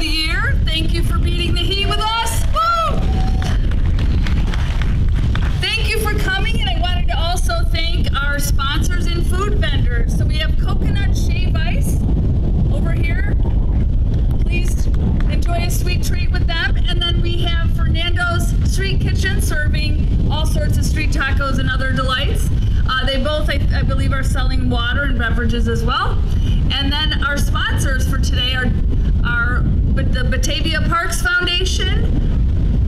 the year. Thank you for beating the heat with us. Woo! Thank you for coming, and I wanted to also thank our sponsors and food vendors. So we have Coconut Shave Ice over here. Please enjoy a sweet treat with them. And then we have Fernando's Street Kitchen serving all sorts of street tacos and other delights. Uh, they both, I, I believe, are selling water and beverages as well. And then our sponsors for today are, are the Batavia Parks Foundation,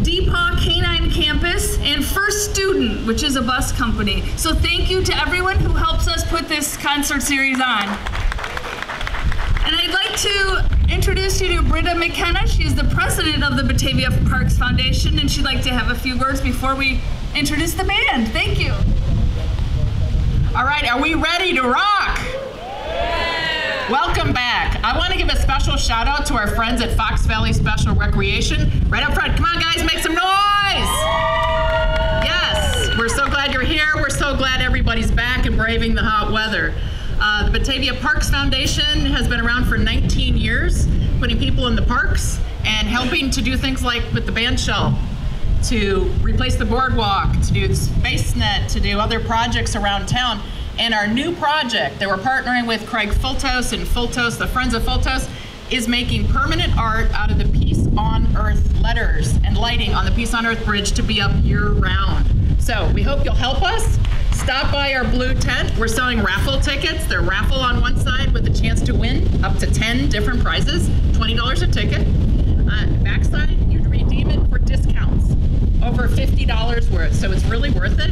Deepaw Canine Campus, and First Student, which is a bus company. So thank you to everyone who helps us put this concert series on. And I'd like to introduce you to Britta McKenna. She's the president of the Batavia Parks Foundation, and she'd like to have a few words before we introduce the band. Thank you. All right, are we ready to rock? Welcome back. I want to give a special shout out to our friends at Fox Valley Special Recreation. Right up front, come on guys, make some noise! Yes, we're so glad you're here. We're so glad everybody's back and braving the hot weather. Uh, the Batavia Parks Foundation has been around for 19 years, putting people in the parks and helping to do things like with the band shell, to replace the boardwalk, to do the space net, to do other projects around town. And our new project that we're partnering with Craig Fultos and Fultos, the Friends of Fultos, is making permanent art out of the Peace on Earth letters and lighting on the Peace on Earth Bridge to be up year round. So we hope you'll help us. Stop by our blue tent. We're selling raffle tickets. They're raffle on one side with a chance to win up to 10 different prizes, $20 a ticket. Uh, backside, you redeem it for discounts over $50 worth. So it's really worth it.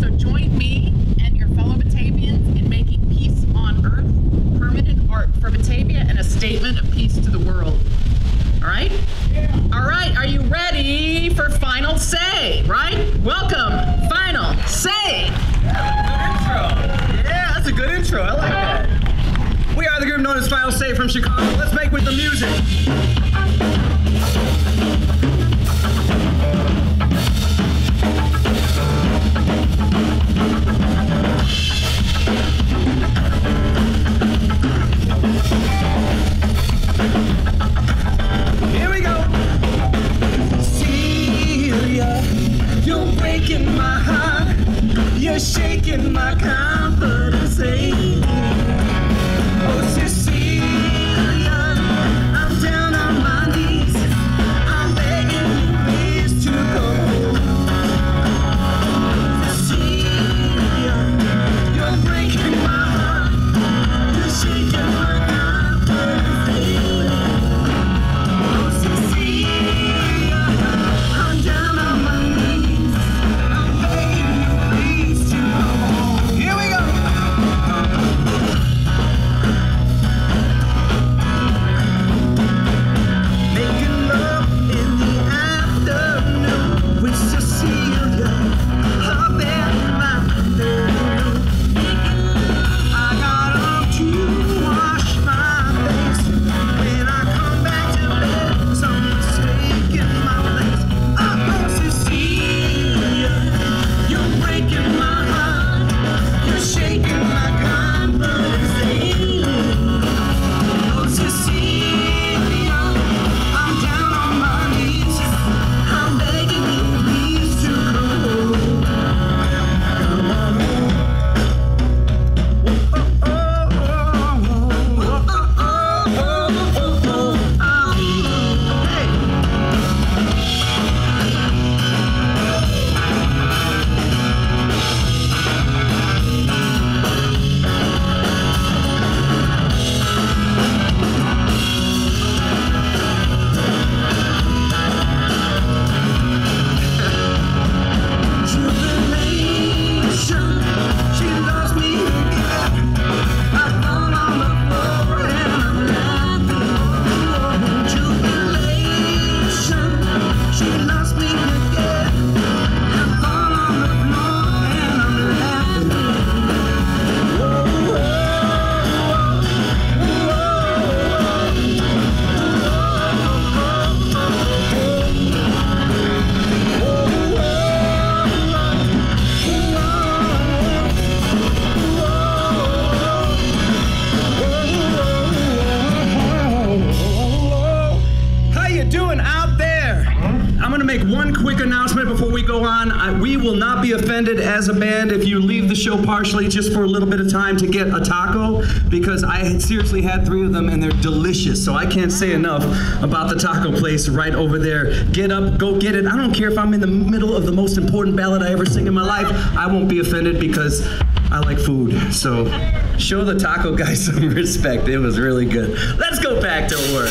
So join me and your fellow Batavians in making peace on permanent art for Batavia and a statement of peace to the world. All right? Yeah. All right, are you ready for final say? Right? Welcome, final say. Yeah, that's a good intro. I like that. We are the group known as Final Say from Chicago. Let's make with the music. Shaking my confidence. Eh? If you leave the show partially just for a little bit of time to get a taco because I seriously had three of them and they're delicious. So I can't say enough about the taco place right over there. Get up, go get it. I don't care if I'm in the middle of the most important ballad I ever sing in my life. I won't be offended because I like food. So show the taco guy some respect. It was really good. Let's go back to work.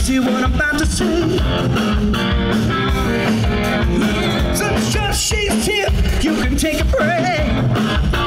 Crazy what I'm about to say. Just she's here, you can take a break.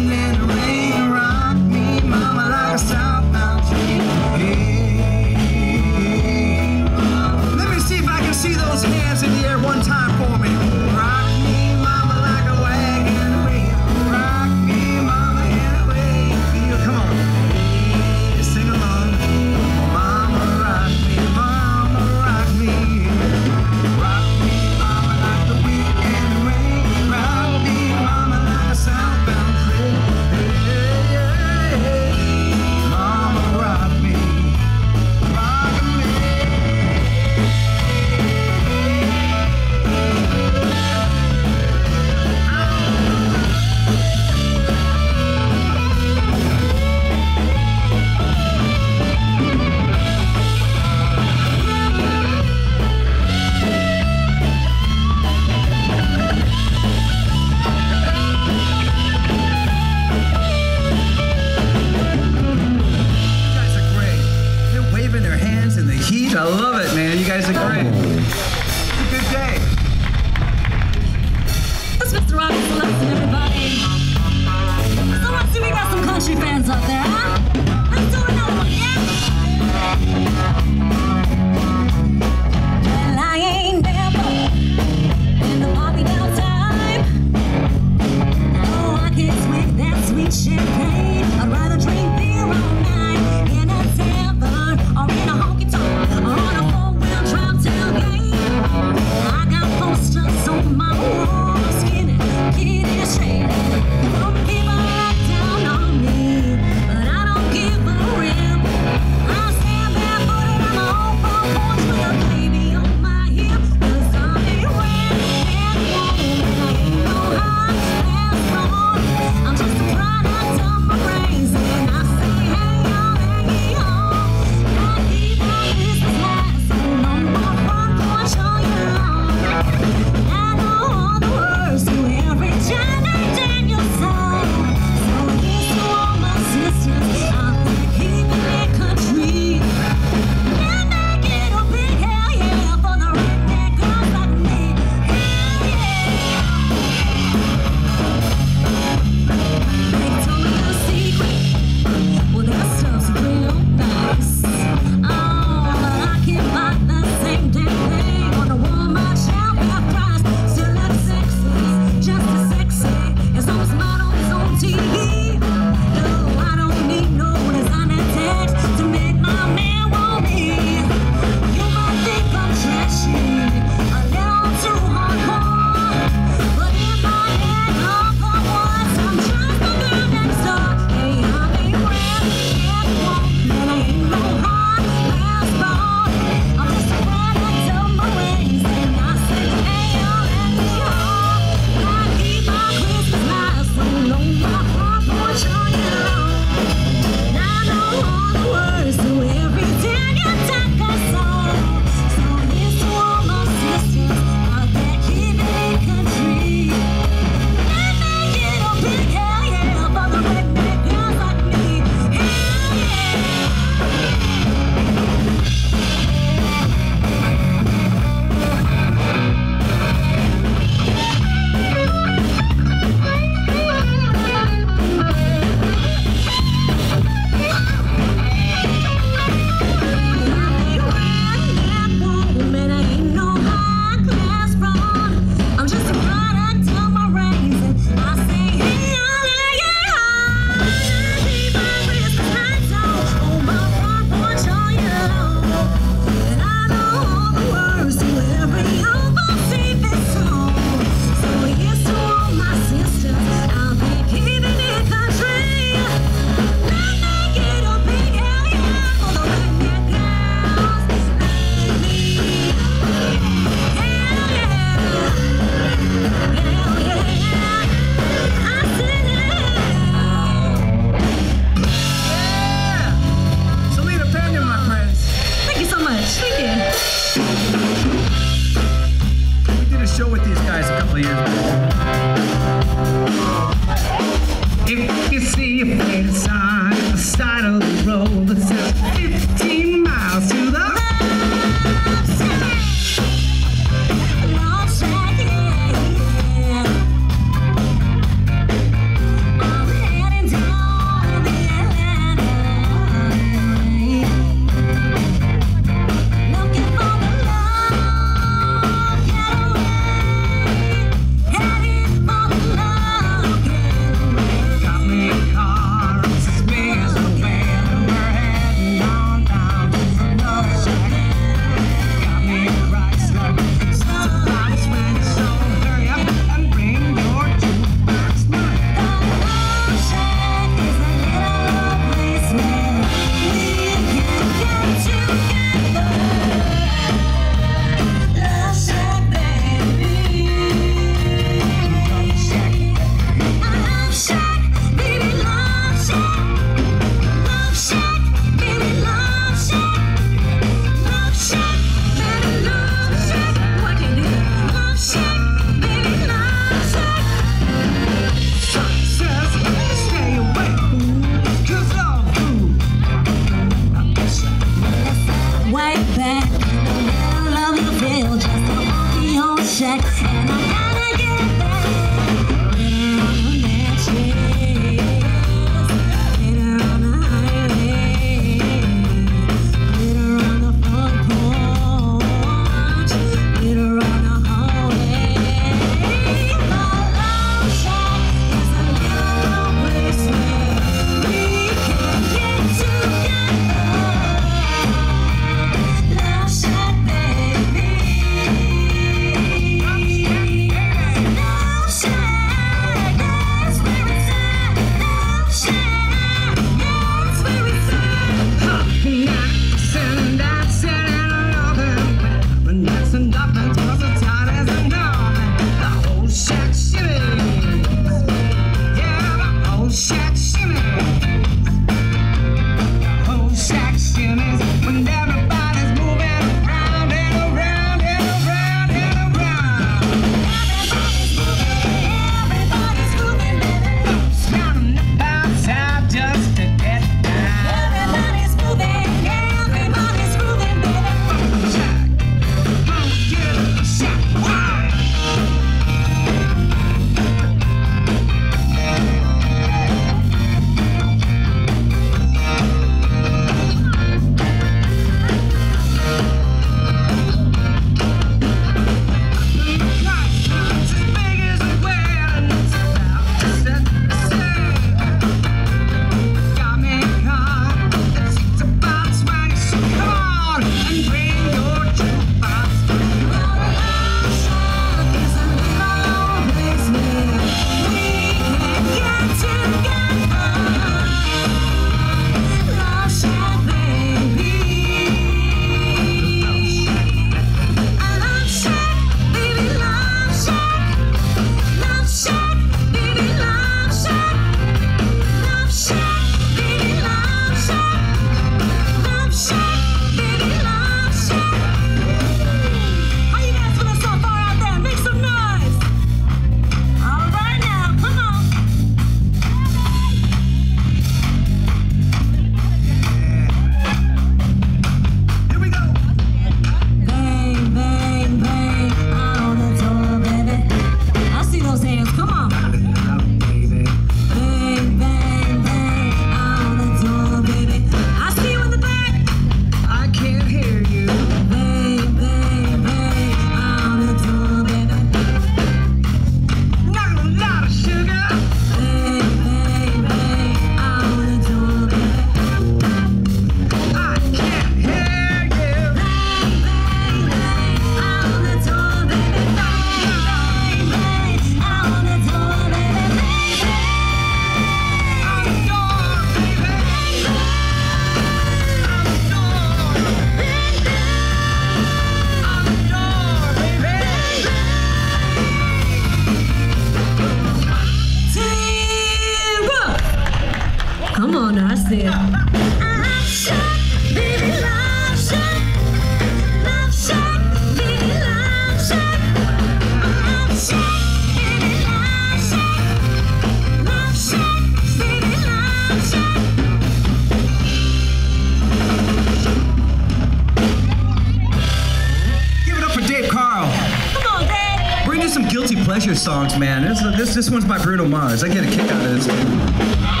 songs, man. This, this, this one's by Bruno Mars. I get a kick out of this.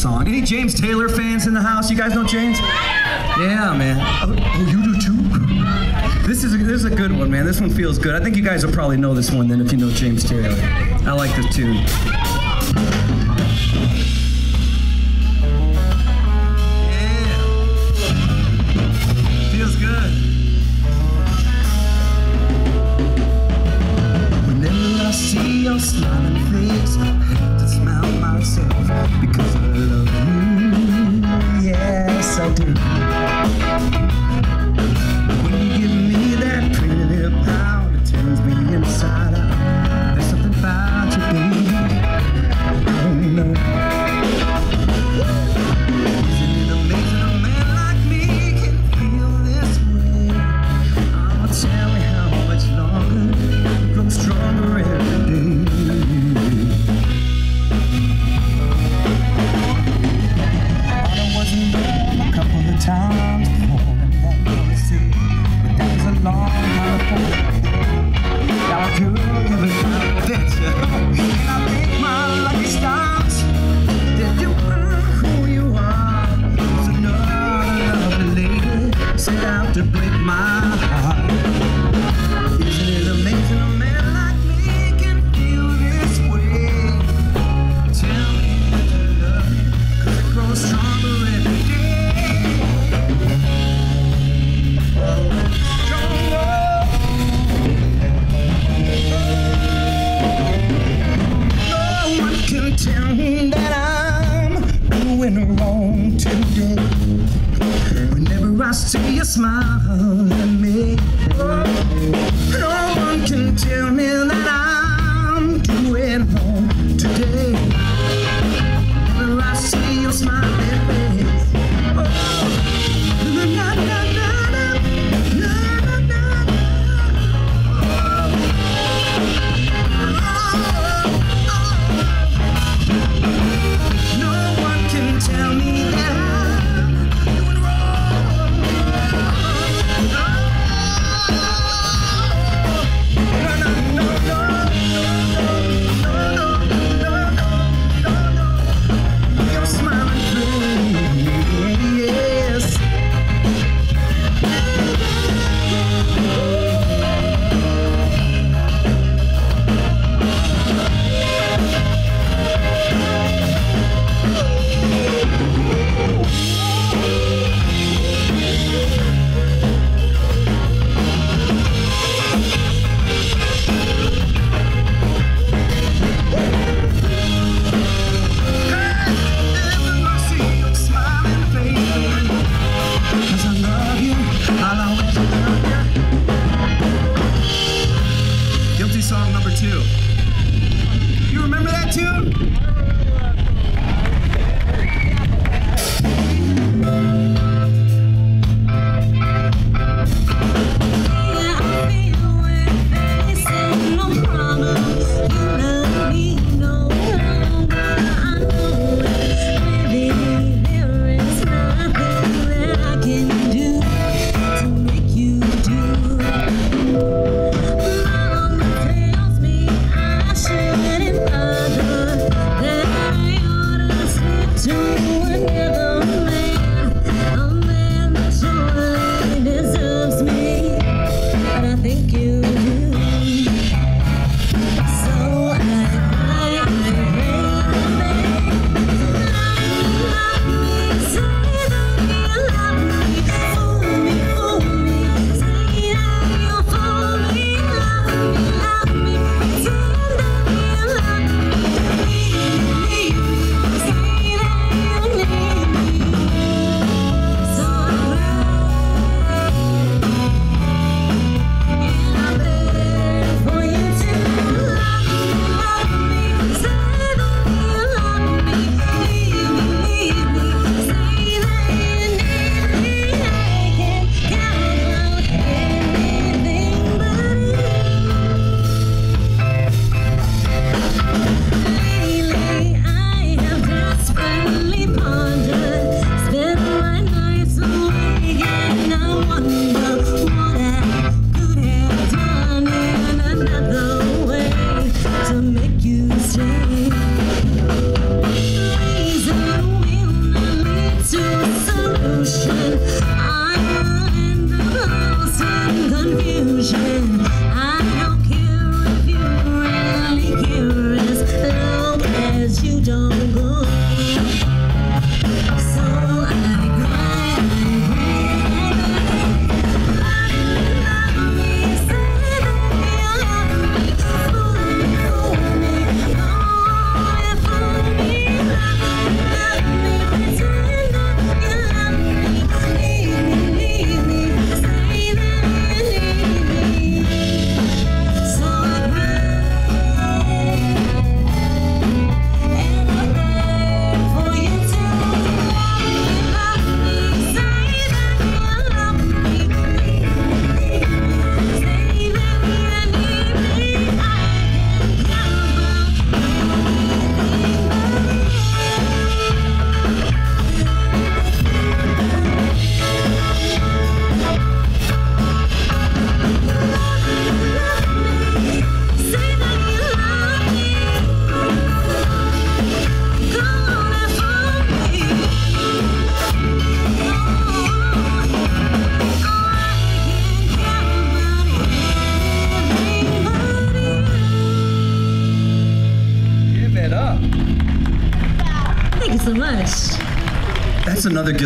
song. Any James Taylor fans in the house? You guys know James? Yeah, man. Oh, oh you do too? This is, a, this is a good one, man. This one feels good. I think you guys will probably know this one then if you know James Taylor. I like this tune.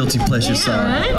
Guilty pleasure song. Ladies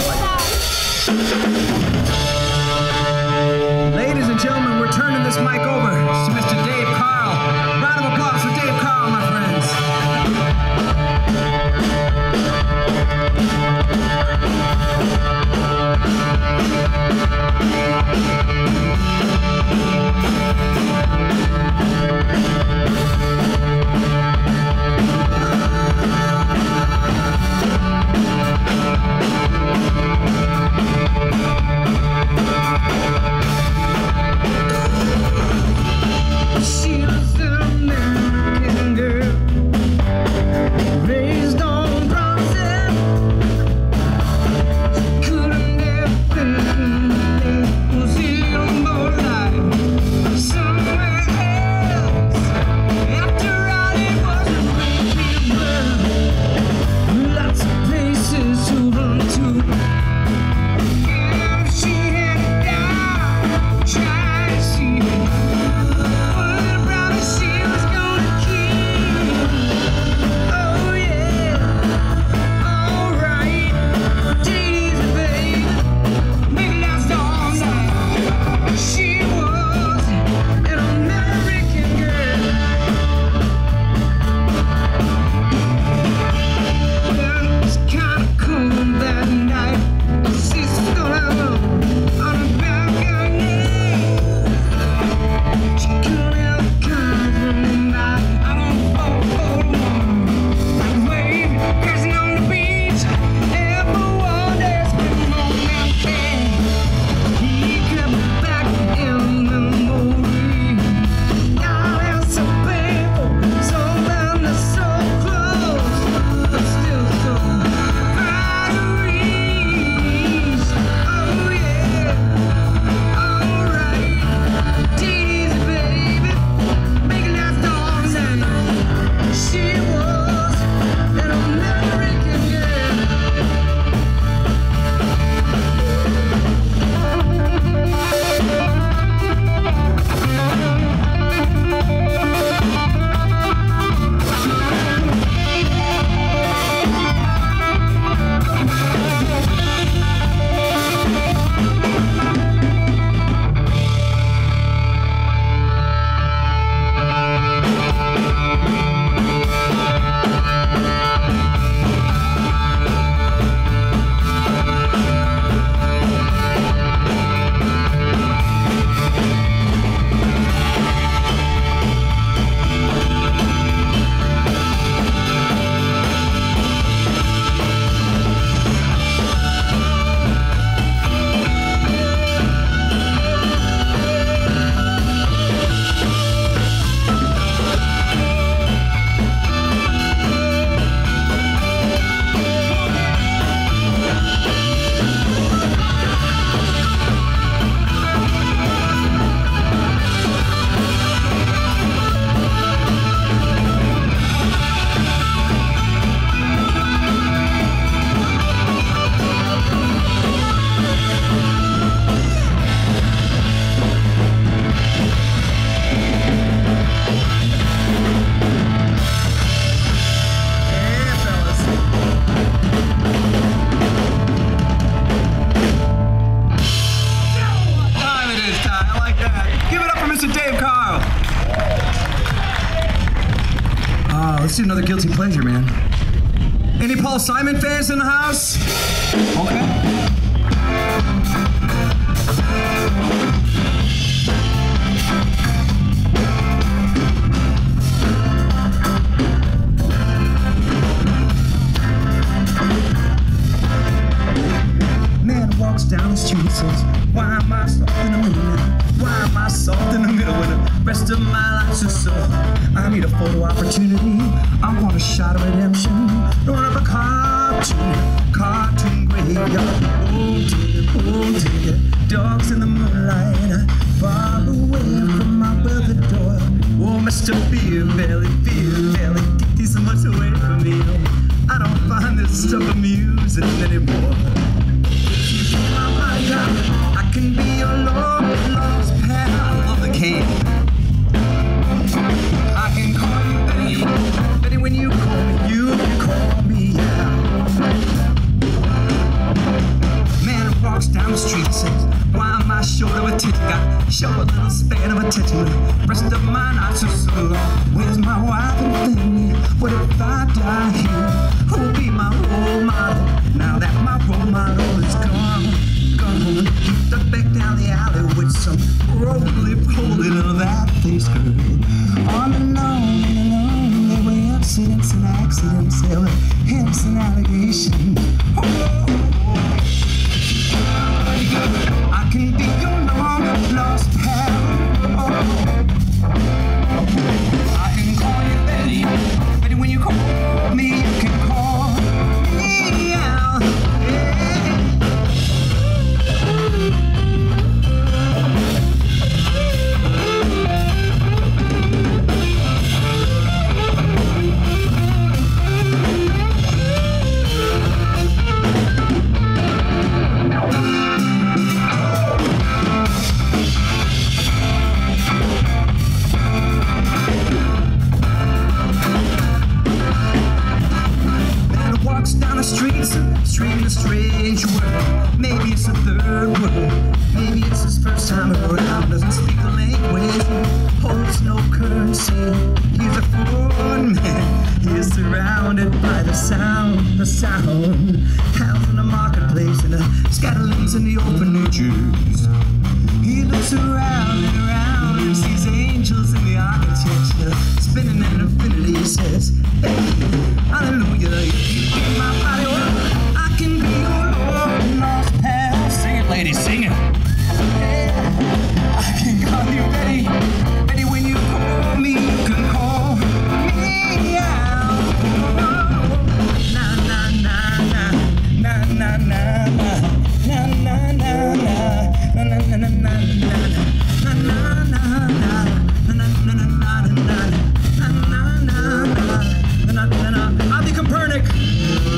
Copernic.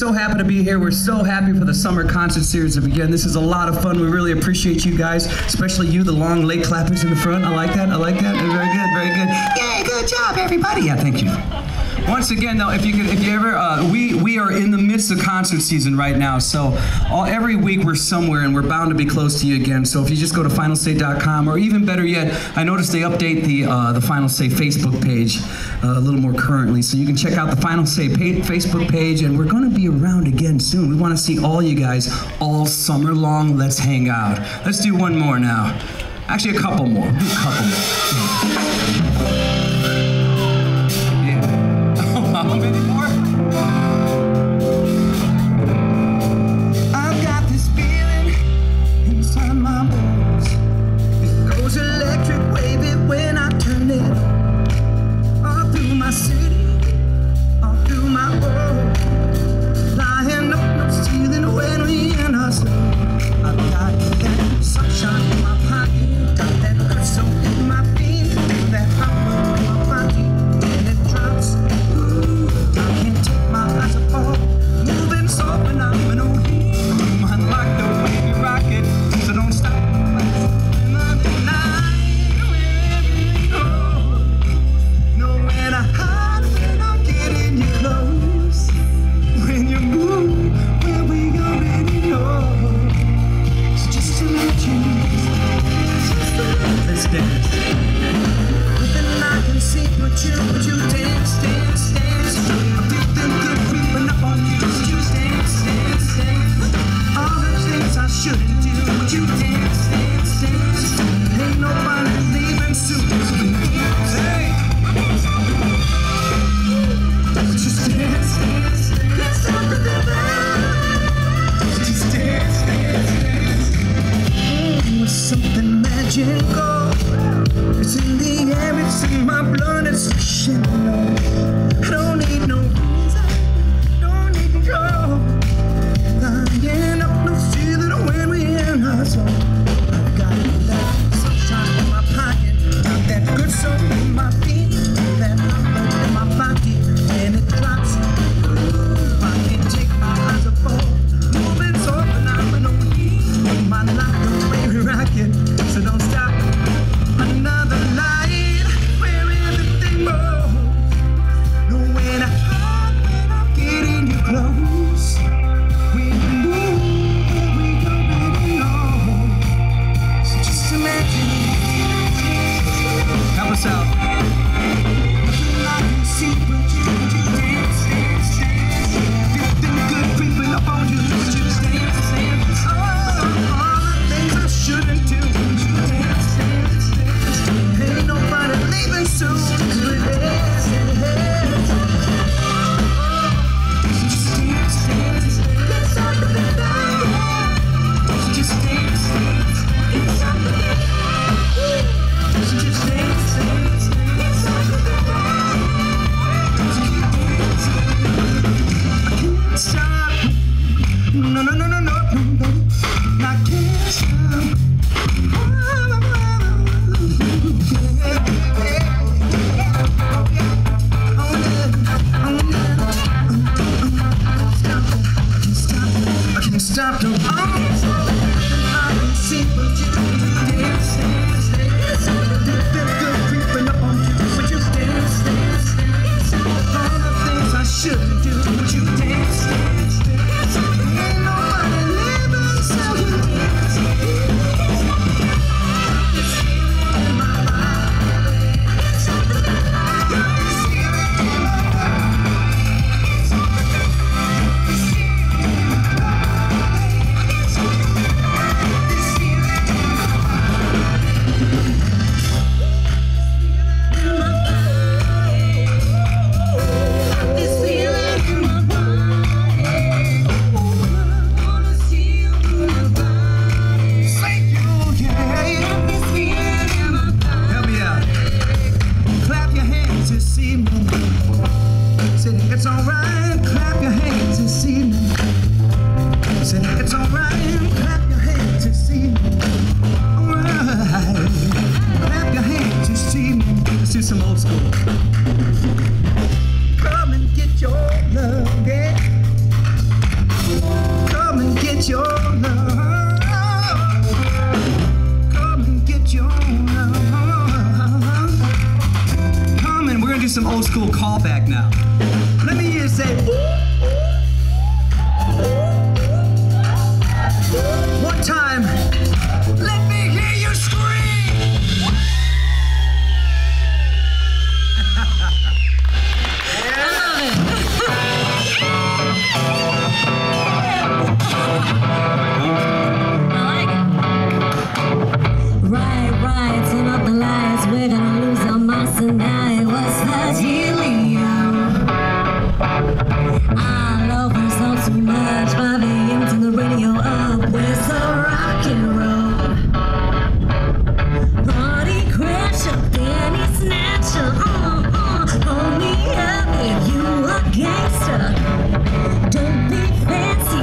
so happy to be here. We're so happy for the summer concert series to begin. This is a lot of fun. We really appreciate you guys, especially you, the long late clappers in the front. I like that. I like that. Very good. Very good. Yay! Good job, everybody. Yeah, thank you. Once again, though, if you could, if you ever, uh, we we are in the midst of concert season right now. So all, every week we're somewhere, and we're bound to be close to you again. So if you just go to finalstate.com, or even better yet, I noticed they update the uh, the Final Say Facebook page uh, a little more currently. So you can check out the Final Say Facebook page, and we're going to be around again soon. We want to see all you guys all summer long. Let's hang out. Let's do one more now. Actually, a couple more. A couple more.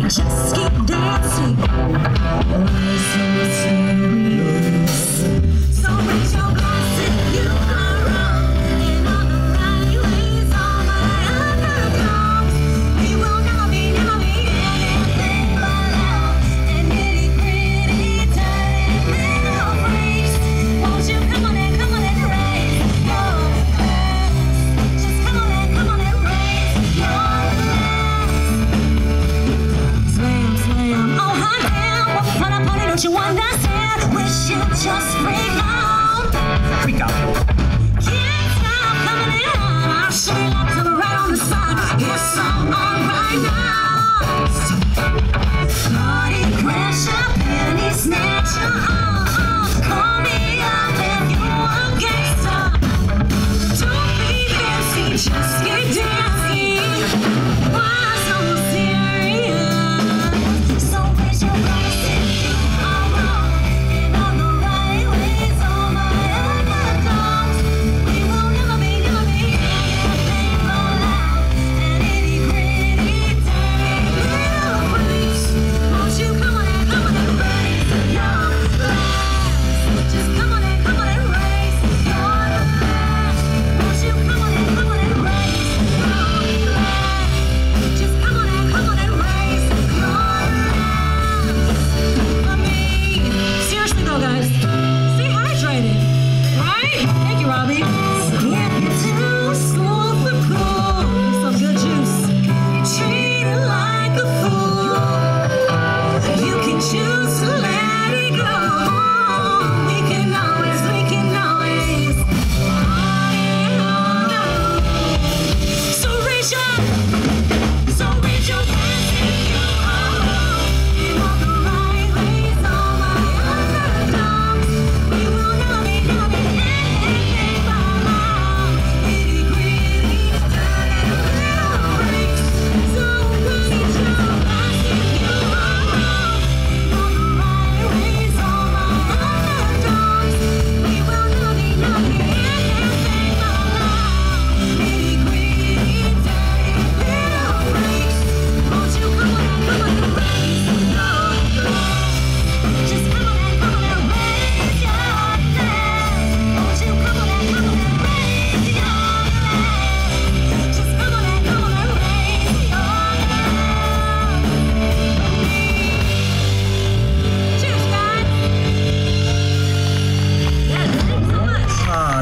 Just keep dancing.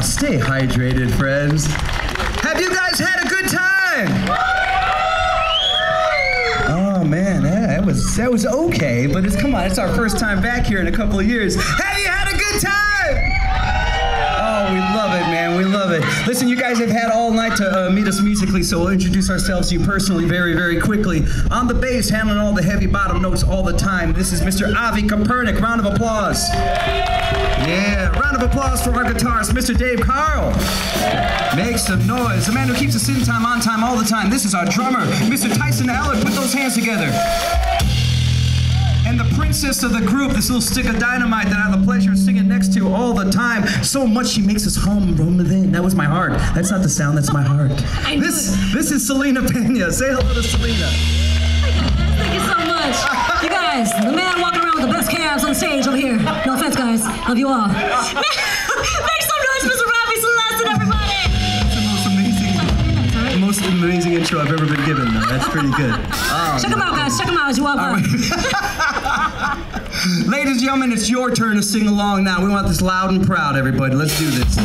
Stay hydrated, friends. Have you guys had a good time? Oh man, that was that was okay, but it's come on, it's our first time back here in a couple of years. Have you had a good time? Oh, we love it, man. We love it. Listen, you guys have had all night to uh, meet us musically, so we'll introduce ourselves to you personally very, very quickly. On the bass, handling all the heavy bottom notes all the time, this is Mr. Avi Kopernik. Round of applause. Yeah, round of applause for our guitarist, Mr. Dave Carl. Make some noise. The man who keeps us in time, on time, all the time. This is our drummer, Mr. Tyson Allen. Put those hands together. And the princess of the group, this little stick of dynamite that I have the pleasure of singing next to all the time. So much she makes us hum from within. That was my heart. That's not the sound, that's my heart. This this is Selena Pena. Say hello to Selena. Thank you so much. You guys, the man walking around with the best calves on stage over here. No offense, guys. Love you all. Make some noise, Mr. Robbie Celeste and everybody. That's the most amazing, That's all right. most amazing intro I've ever been given. Though. That's pretty good. Oh, Check them out, guys. Check them out as you walk by. Ladies and gentlemen, it's your turn to sing along now. We want this loud and proud, everybody. Let's do this.